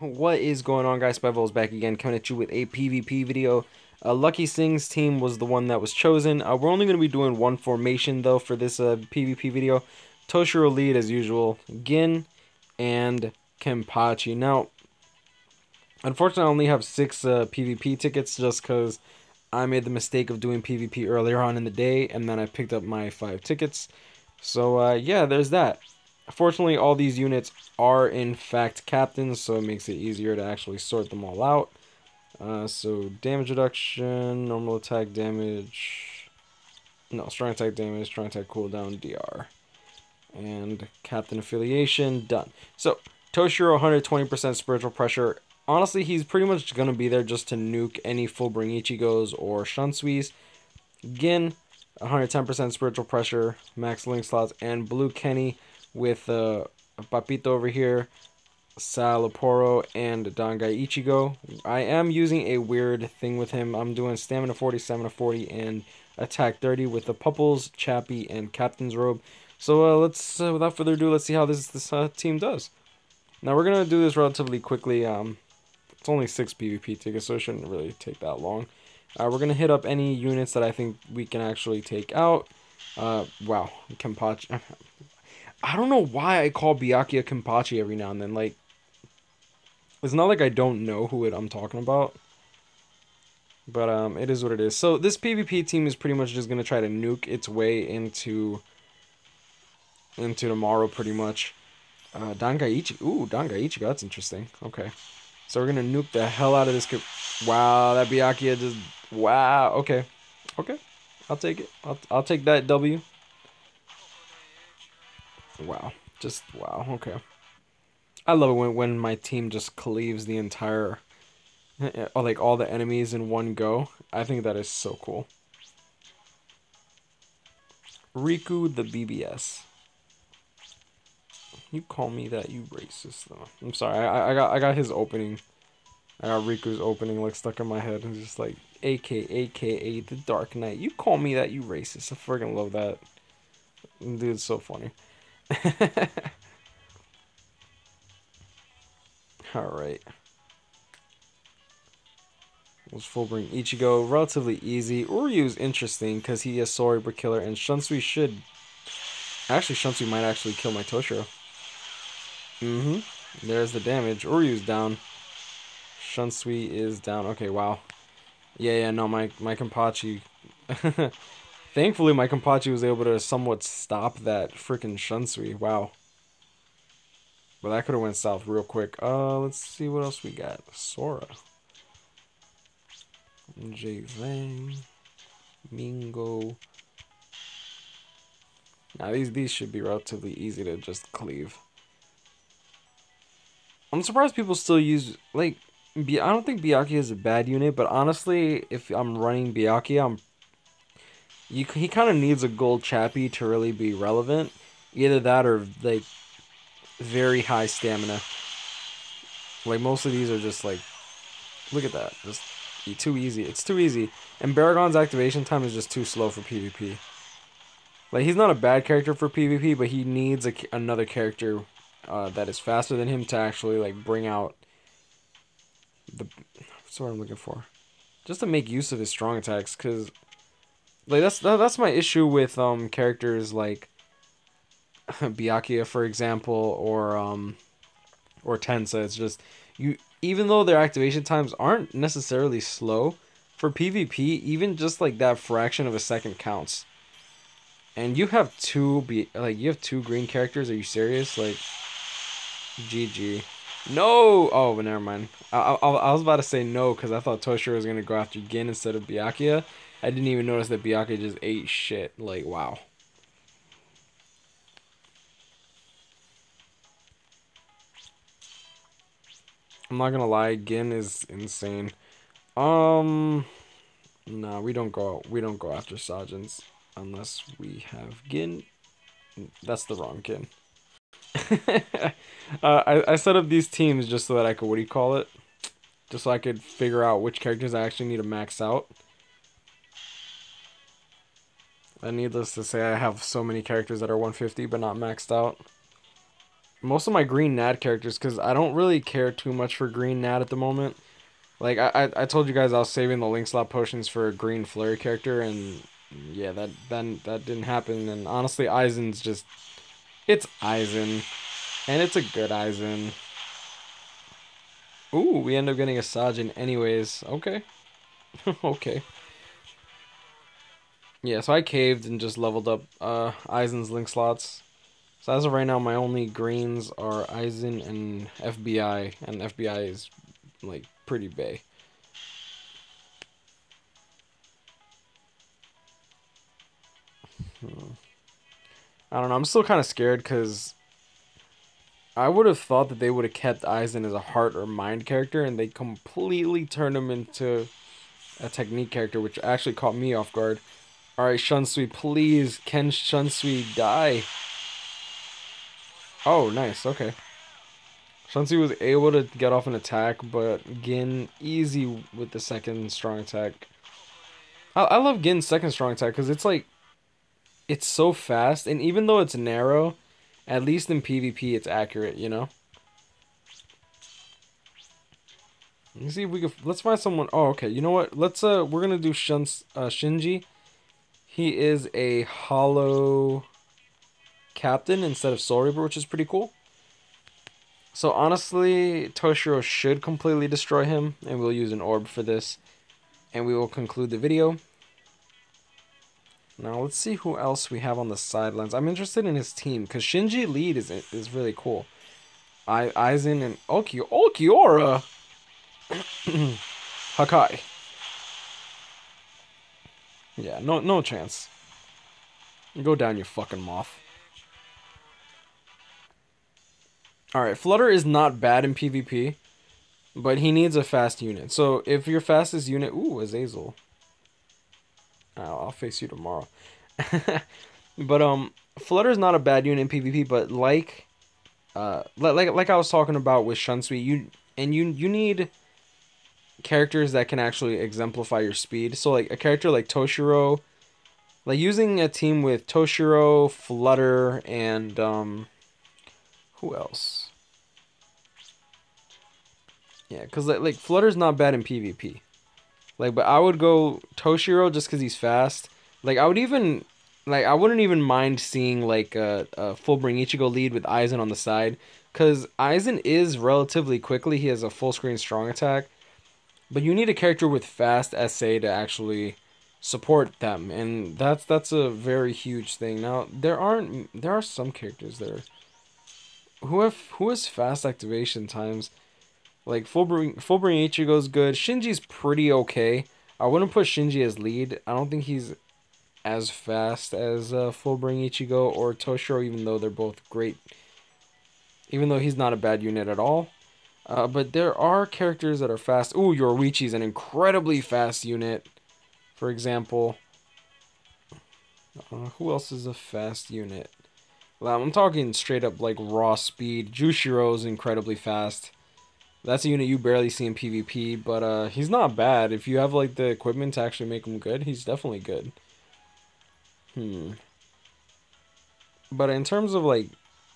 What is going on guys, Bevel back again coming at you with a PvP video. Uh, Lucky Sing's team was the one that was chosen. Uh, we're only going to be doing one formation though for this uh, PvP video. Toshiro lead as usual, Gin and Kenpachi. Now, unfortunately I only have six uh, PvP tickets just because I made the mistake of doing PvP earlier on in the day and then I picked up my five tickets. So uh, yeah, there's that. Fortunately, all these units are in fact captains, so it makes it easier to actually sort them all out. Uh, so damage reduction, normal attack damage, no, strong attack damage, strong attack cooldown, DR. And captain affiliation, done. So, Toshiro 120% spiritual pressure. Honestly, he's pretty much going to be there just to nuke any Fullbring Ichigos or Shunsuis. Gin, 110% spiritual pressure, max link slots, and Blue Kenny with uh, Papito over here, Salaporo, and Dangai Ichigo. I am using a weird thing with him. I'm doing Stamina 40, Stamina 40, and Attack 30 with the Pupples, Chappie, and Captain's Robe. So uh, let's, uh, without further ado, let's see how this this uh, team does. Now we're gonna do this relatively quickly. Um, it's only six PvP tickets, so it shouldn't really take that long. Uh, we're gonna hit up any units that I think we can actually take out. Uh, wow, Kenpachi. I don't know why I call Byakuya Kenpachi every now and then. Like, it's not like I don't know who it I'm talking about. But um, it is what it is. So this PvP team is pretty much just gonna try to nuke its way into into tomorrow, pretty much. Uh, Dangaichi. Ooh, Dangaichi. That's interesting. Okay. So we're gonna nuke the hell out of this. Wow, that Byakuya just. Wow. Okay. Okay. I'll take it. I'll I'll take that W. Wow. Just wow. Okay. I love it when when my team just cleaves the entire uh, like all the enemies in one go. I think that is so cool. Riku the BBS. You call me that, you racist though. I'm sorry. I I got I got his opening. I got Riku's opening like stuck in my head. It's just like AK AKA the Dark Knight. You call me that, you racist. I freaking love that. Dude, it's so funny. Alright. Let's full bring Ichigo. Relatively easy. Uryu's interesting because he is Sorry Killer and Shunsui should... Actually, Shunsui might actually kill my Toshiro. Mm-hmm. There's the damage. Uryu's down. Shunsui is down. Okay, wow. Yeah, yeah, no, my, my Kenpachi... Thankfully, my Kenpachi was able to somewhat stop that freaking Shunsui. Wow. But that could have went south real quick. Uh, let's see what else we got. Sora. J Mingo. Now these these should be relatively easy to just cleave. I'm surprised people still use like I don't think Byakuya is a bad unit, but honestly, if I'm running Byakuya, I'm you he kind of needs a gold chappie to really be relevant. Either that or like very high stamina. Like most of these are just like look at that. Just too easy. It's too easy. And Baraggan's activation time is just too slow for PvP. Like he's not a bad character for PvP, but he needs a, another character uh, that is faster than him to actually like bring out the what's what I'm looking for. Just to make use of his strong attacks, because like that's that's my issue with um characters like Byakuya, for example, or um or Tensa. It's just you even though their activation times aren't necessarily slow for PvP, even just like that fraction of a second counts. And you have two be like you have two green characters. Are you serious? Like, GG. No. Oh, but never mind. I, I, I was about to say no because I thought Toshiro was gonna go after Gin instead of Byakuya. I didn't even notice that Byakuya just ate shit. Like, wow. I'm not gonna lie, Gin is insane. Um, no, nah, we don't go. We don't go after Sajins unless we have Gin. That's the wrong Gin. uh, I I set up these teams just so that I could what do you call it? Just so I could figure out which characters I actually need to max out. And needless to say, I have so many characters that are 150 but not maxed out. most of my green Nad characters because I don't really care too much for green Nad at the moment. Like I, I, I told you guys I was saving the link slot potions for a green flurry character and yeah that then that didn't happen and honestly Aizen's just it's Aizen and it's a good Aizen. Ooh, we end up getting a Sajin anyways. Okay. okay. Yeah, so I caved and just leveled up uh, Aizen's link slots. So as of right now, my only greens are Aizen and FBI, and FBI is like pretty bay. Hmm. I don't know. I'm still kind of scared because I would have thought that they would have kept Aizen as a heart or mind character, and they completely turned him into a technique character, which actually caught me off guard. Alright, Shunsui, please. Can Shunsui die? Oh, nice. Okay. Shunsui was able to get off an attack, but Gin easy with the second strong attack. I, I love Gin's second strong attack because it's like, it's so fast, and even though it's narrow, at least in PvP it's accurate, you know? Let's see if we can, let's find someone, oh, okay, you know what, let's, uh, we're gonna do Shuns, uh, Shinji. He is a hollow captain instead of Soul Reaper, which is pretty cool. So honestly, Toshiro should completely destroy him, and we'll use an orb for this. And we will conclude the video. Now let's see who else we have on the sidelines. I'm interested in his team, because Shinji lead is is really cool. I Aizen and Oki Ulquiorra Hakai. Yeah, no no chance. Go down, you fucking moth. Alright, Flutter is not bad in PvP, but he needs a fast unit. So if your fastest unit... Ooh, Azazel. Oh, I'll face you tomorrow. but um, Flutter is not a bad unit in PvP, but like... Uh, like like I was talking about with Shunsui, you and you you need characters that can actually exemplify your speed. So like a character like Toshiro, like using a team with Toshiro, Flutter, and um, who else? Yeah, cause like, like Flutter's not bad in PvP. Like, but I would go Toshiro just cause he's fast. Like I would even like I wouldn't even mind seeing like a, a full bring Ichigo lead with Aizen on the side. Cause Aizen is relatively quickly. He has a full screen strong attack. But you need a character with fast SA to actually support them, and that's that's a very huge thing. Now there aren't there are some characters there who have who has fast activation times. Like Fullbring Fullbring Ichigo's good. Shinji's pretty okay. I wouldn't put Shinji as lead. I don't think he's as fast as uh, Fullbring Ichigo or Toshiro, even though they're both great. Even though he's not a bad unit at all. Uh, but there are characters that are fast. Ooh, Yoruichi's an incredibly fast unit. For example, uh, who else is a fast unit? Well, I'm talking straight up like raw speed. Jushiro is incredibly fast. That's a unit you barely see in PvP, but uh, he's not bad. If you have like the equipment to actually make him good, he's definitely good. Hmm. But in terms of like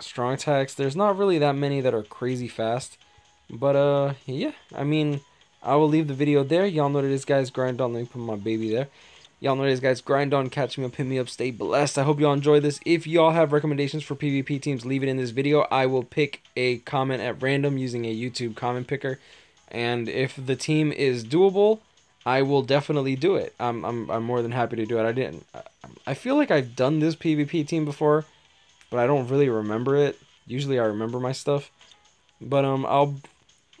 strong attacks, there's not really that many that are crazy fast. But, uh, yeah, I mean, I will leave the video there. Y'all know that this guy's grind on. Let me put my baby there. Y'all know this guys grind on, catch me up, hit me up, stay blessed. I hope y'all enjoy this. If y'all have recommendations for PvP teams, leave it in this video. I will pick a comment at random using a YouTube comment picker. And if the team is doable, I will definitely do it. I'm, I'm, I'm more than happy to do it. I didn't. I feel like I've done this PvP team before, but I don't really remember it. Usually I remember my stuff. But um, I'll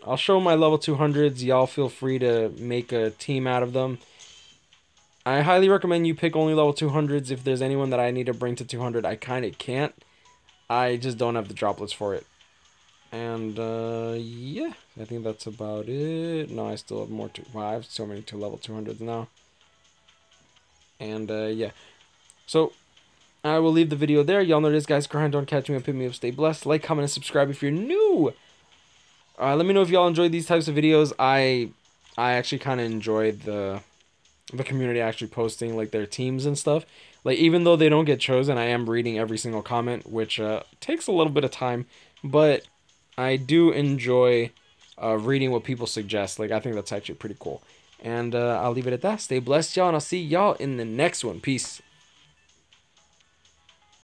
I'll show my level 200s. Y'all feel free to make a team out of them. I highly recommend you pick only level 200s. If there's anyone that I need to bring to 200, I kind of can't. I just don't have the droplets for it. And, uh, yeah, I think that's about it. No, I still have more to, wow, I have so many to level 200s now. And, uh, yeah. So, I will leave the video there. Y'all know this, guys. Grind on, catch me up, pick me up, stay blessed. Like, comment, and subscribe if you're new. Uh, let me know if y'all enjoyed these types of videos. I I actually kind of enjoyed the the community actually posting like their teams and stuff. Like even though they don't get chosen, I am reading every single comment, which uh, takes a little bit of time, but I do enjoy uh, reading what people suggest. Like I think that's actually pretty cool. And uh, I'll leave it at that. Stay blessed, y'all, and I'll see y'all in the next one. Peace.